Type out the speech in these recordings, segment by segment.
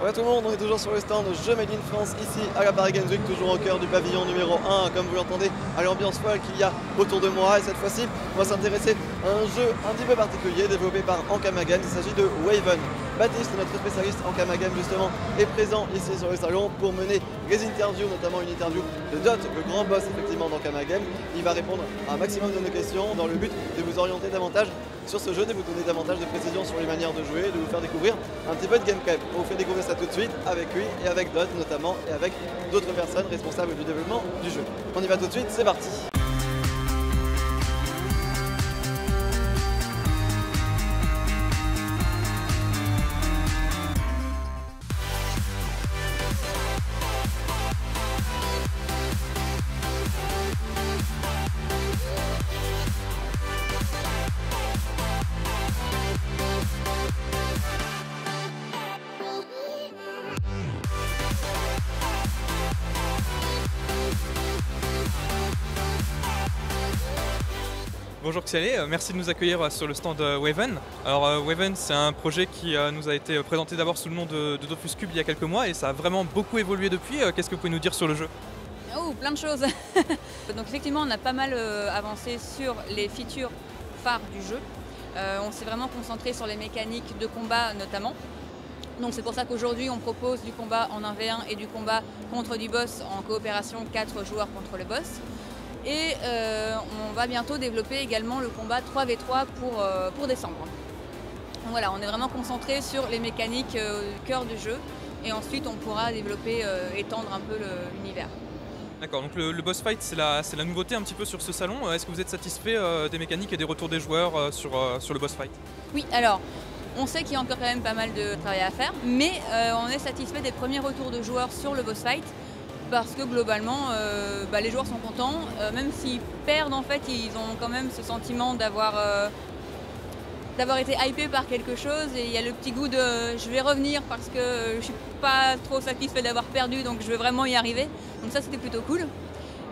Voilà tout le monde, on est toujours sur le stand Jeux Made in France ici à la Games Week, toujours au cœur du pavillon numéro 1 comme vous l'entendez à l'ambiance folle qu'il y a autour de moi. Et cette fois-ci on va s'intéresser un jeu un petit peu particulier développé par Ankama Games, il s'agit de Waven. Baptiste, notre spécialiste Ankama Games justement, est présent ici sur le salon pour mener les interviews, notamment une interview de Dot, le grand boss effectivement d'Ankama Games. Il va répondre à un maximum de nos questions dans le but de vous orienter davantage sur ce jeu, de vous donner davantage de précision sur les manières de jouer, de vous faire découvrir un petit peu de gameplay. On vous fait découvrir ça tout de suite avec lui et avec Dot notamment et avec d'autres personnes responsables du développement du jeu. On y va tout de suite, c'est parti Bonjour Xialé, euh, merci de nous accueillir euh, sur le stand euh, Waven. Alors Waven c'est un projet qui nous a été présenté d'abord sous le nom de, Dofus Cube il y a quelques mois et ça a vraiment beaucoup évolué depuis. Qu'est-ce que vous pouvez nous dire sur le jeu? Oh, plein de choses Donc effectivement on a pas mal avancé sur les features phares du jeu. on s'est vraiment concentré sur les mécaniques de combat notamment. Donc c'est pour ça qu'aujourd'hui on propose du combat en 1v1 et du combat contre du boss en coopération 4 joueurs contre le boss. Et euh, on va bientôt développer également le combat 3v3 pour, euh, pour décembre. Donc voilà, on est vraiment concentré sur les mécaniques euh, cœur du jeu et ensuite on pourra développer, étendre un peu l'univers. D'accord, donc le, boss fight c'est la, la, nouveauté un petit peu sur ce salon. Est-ce que vous êtes satisfait des mécaniques et des retours des joueurs sur, sur le boss fight? Oui, alors on sait qu'il y a encore quand même pas mal de travail à faire, mais on est satisfait des premiers retours de joueurs sur le boss fight parce que globalement euh, bah, les joueurs sont contents, euh, même s'ils perdent en fait ils ont quand même ce sentiment d'avoir euh, été hypé par quelque chose et il y a le petit goût de je vais revenir parce que je suis pas trop satisfait d'avoir perdu donc je vais vraiment y arriver. Donc ça c'était plutôt cool.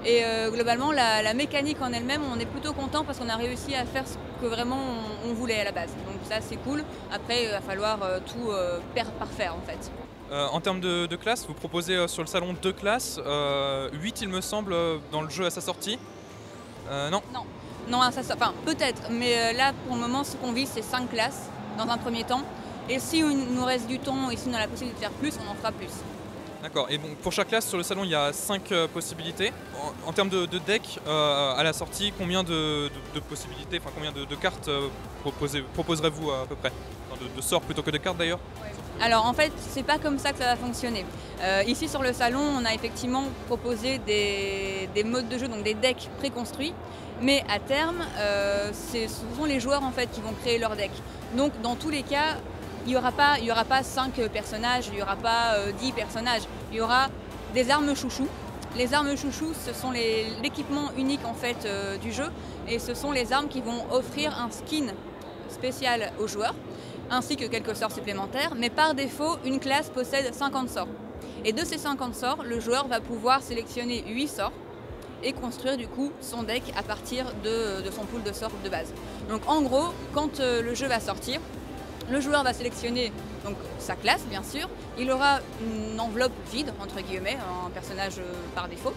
Et globalement la, mécanique en elle-même on est plutôt content parce qu'on a réussi à faire ce que vraiment on, voulait à la base. Donc ça c'est cool. Après il va falloir tout parfaire en fait. Euh, en termes de, classes, vous proposez euh, sur le salon deux classes, euh, 8 il me semble dans le jeu à sa sortie. non Non, non enfin peut-être, mais là pour le moment ce qu'on vise c'est 5 classes dans un premier temps. Et si il nous reste du temps et si on a la possibilité de faire plus, on en fera plus. D'accord, et bon, pour chaque classe sur le salon il y a 5 possibilités. En, termes de, deck, à la sortie, combien de, possibilités, enfin combien de, cartes proposerez-vous à peu près? De, sorts plutôt que de cartes d'ailleurs? Alors en fait, c'est pas comme ça que ça va fonctionner. Euh, ici sur le salon, on a effectivement proposé des, modes de jeu, donc des decks préconstruits, mais à terme, euh, ce sont les joueurs en fait qui vont créer leur deck. Donc dans tous les cas, il n'y aura pas, il y aura pas 5 personnages, il n'y aura pas 10 euh, personnages, il y aura des armes chouchous. Les armes chouchous, ce sont l'équipement unique en fait du jeu, et ce sont les armes qui vont offrir un skin spécial aux joueurs ainsi que quelques sorts supplémentaires, mais par défaut, une classe possède 50 sorts. Et de ces 50 sorts, le joueur va pouvoir sélectionner 8 sorts et construire du coup son deck à partir de, son pool de sorts de base. Donc en gros, quand euh, le jeu va sortir, le joueur va sélectionner sa classe bien sûr, il aura une enveloppe vide, entre guillemets, un personnage euh, par défaut,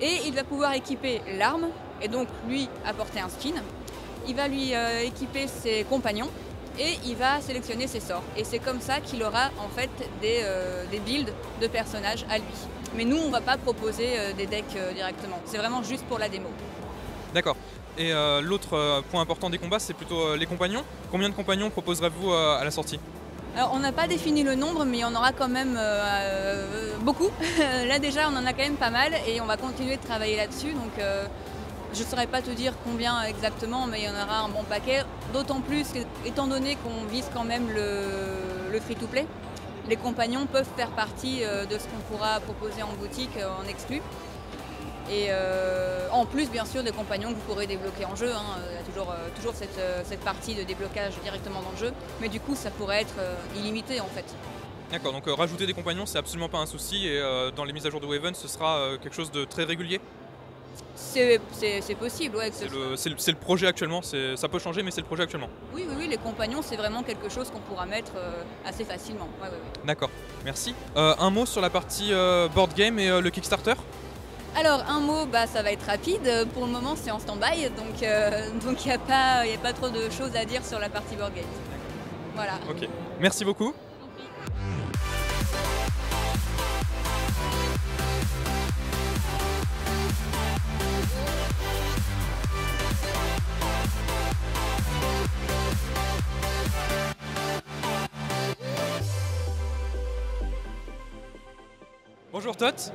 et il va pouvoir équiper l'arme, et donc lui apporter un skin. Il va lui euh, équiper ses compagnons, et il va sélectionner ses sorts. Et c'est comme ça qu'il aura en fait des, euh, des, builds de personnages à lui. Mais nous, on ne va pas proposer euh, des decks euh, directement. C'est vraiment juste pour la démo. D'accord. Et l'autre point important des combats, c'est plutôt les compagnons. Combien de compagnons proposerez-vous à la sortie? Alors on n'a pas défini le nombre, mais il y en aura quand même beaucoup. Là déjà, on en a quand même pas mal et on va continuer de travailler là-dessus. Donc je ne saurais pas te dire combien exactement, mais il y en aura un bon paquet. D'autant plus étant donné qu'on vise quand même le, free-to-play, les compagnons peuvent faire partie euh, de ce qu'on pourra proposer en boutique euh, en exclu. Et euh, en plus, bien sûr, des compagnons que vous pourrez débloquer en jeu. Hein. Il y a toujours, toujours cette, partie de déblocage directement dans le jeu. Mais du coup, ça pourrait être illimité en fait. D'accord, donc rajouter des compagnons, c'est absolument pas un souci. Et dans les mises à jour de Waven, ce sera quelque chose de très régulier? C'est c'est- c'est possible, ouais. que ce C'est le, c'est le- c'est projet actuellement, c'est- ça peut changer, mais c'est le projet actuellement. Oui, oui, oui, les compagnons, c'est vraiment quelque chose qu'on pourra mettre euh, assez facilement. Ouais, ouais, ouais. D'accord, merci. Euh, un mot sur la partie euh, board game et le Kickstarter? Alors, un mot, bah, ça va être rapide. Pour le moment, c'est en stand-by, donc donc il n'y a, pas- y a pas trop de choses à dire sur la partie board game. Voilà. Ok, merci beaucoup. Bonjour Tot.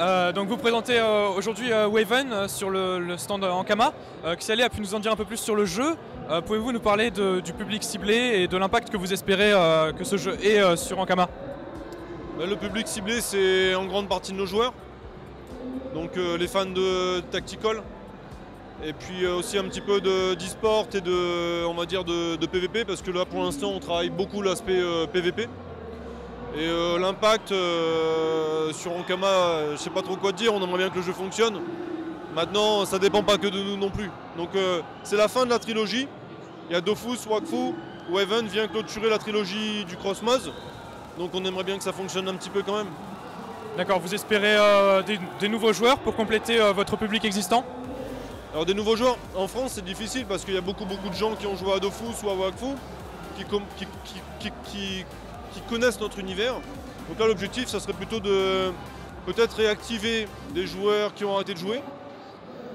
Euh, donc vous présentez euh, aujourd'hui euh, Waven sur le, stand Ankama. Xiali a pu nous en dire un peu plus sur le jeu. Pouvez-vous nous parler du public ciblé et de l'impact que vous espérez que ce jeu ait sur Ankama? Bah, le public ciblé, c'est en grande partie de nos joueurs. Donc les fans de Tactical. Et puis aussi un petit peu de- d'e-sport et de, on va dire de, PVP, parce que là pour l'instant on travaille beaucoup l'aspect PVP. Et euh, l'impact euh, sur Ankama, euh, je sais pas trop quoi dire, on aimerait bien que le jeu fonctionne. Maintenant, ça dépend pas que de nous non plus. Donc c'est la fin de la trilogie. Il y a Dofus, Wakfu, Waven vient clôturer la trilogie du Crossmaz. Donc on aimerait bien que ça fonctionne un petit peu quand même. D'accord, vous espérez des, des nouveaux joueurs pour compléter votre public existant? Alors des nouveaux joueurs, en France c'est difficile parce qu'il y a beaucoup beaucoup de gens qui ont joué à Dofus ou à Wakfu, qui, com- qui- qui- qui- qui- connaissent notre univers. Donc là l'objectif ça serait plutôt de peut-être réactiver des joueurs qui ont arrêté de jouer.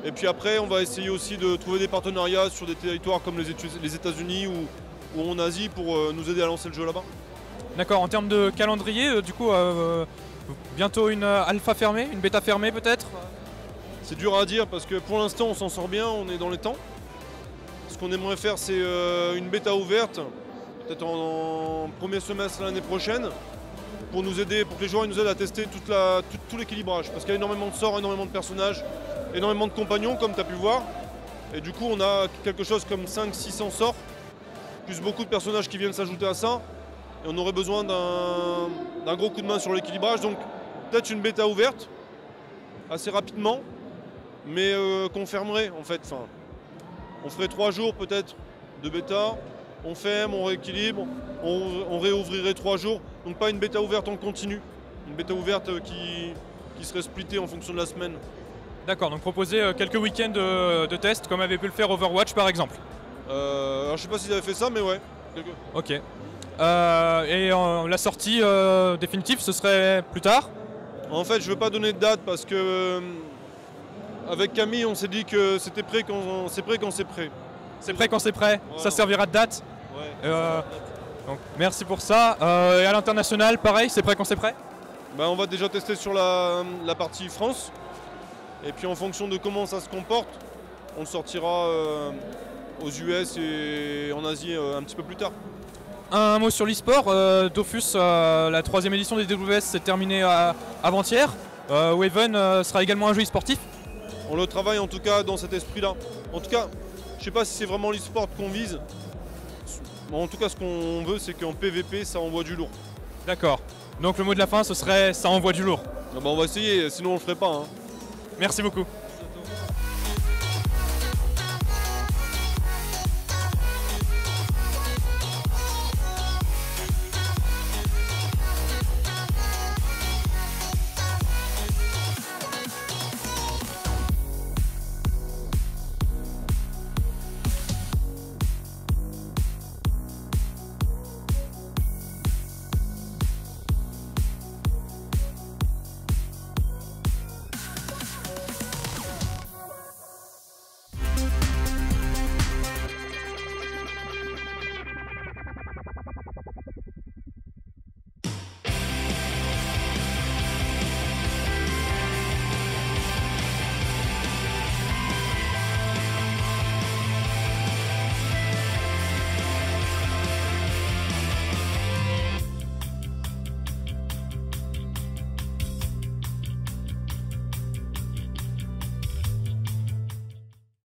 Et puis après on va essayer aussi de trouver des partenariats sur des territoires comme les États-Unis ou, ou en Asie pour euh, nous aider à lancer le jeu là-bas. D'accord, en termes de calendrier, euh, du coup, euh, bientôt une alpha fermée, une bêta fermée peut-être? C'est dur à dire parce que pour l'instant on s'en sort bien, on est dans les temps. Ce qu'on aimerait faire c'est une bêta ouverte, peut-être en, premier semestre l'année prochaine, pour nous aider, pour que les joueurs nous aident à tester tout, l'équilibrage. Parce qu'il y a énormément de sorts, énormément de personnages, énormément de compagnons comme tu as pu voir. Et du coup on a quelque chose comme 500-600 sorts, plus beaucoup de personnages qui viennent s'ajouter à ça. Et on aurait besoin d'un gros coup de main sur l'équilibrage. Donc peut-être une bêta ouverte, assez rapidement, mais euh, qu'on fermerait en fait. On ferait trois jours peut-être de bêta, on ferme, on rééquilibre, on, on réouvrirait trois jours. Donc pas une bêta ouverte en continu, une bêta ouverte euh, qui, qui serait splittée en fonction de la semaine. D'accord, donc proposer euh, quelques week-ends de, de test comme avait pu le faire Overwatch par exemple. Euh, alors je sais pas s'ils avaient fait ça, mais ouais. Ok. Euh, et euh, la sortie euh, définitive, ce serait plus tard? En fait, je veux pas donner de date parce que euh, avec Camille, on s'est dit que c'était prêt quand c'est prêt quand c'est prêt. C'est prêt quand c'est prêt Ça servira de date Ouais. Euh, Donc merci pour ça. Euh, et à l'international, pareil, c'est prêt quand c'est prêt Bah, on va déjà tester sur la, la partie France. Et puis en fonction de comment ça se comporte, on sortira euh, aux US et en Asie un petit peu plus tard. Un mot sur l'e-sport. Dofus, la troisième édition des DWS s'est terminée avant-hier. Waven sera également un jeu e-sportif. On le travaille en tout cas dans cet esprit-là. En tout cas, je sais pas si c'est vraiment l'e-sport qu'on vise. En tout cas, ce qu'on veut, c'est qu'en PVP, ça envoie du lourd. D'accord. Donc le mot de la fin, ce serait ça envoie du lourd. Ah bah, on va essayer, sinon on le ferait pas. hein. Merci beaucoup.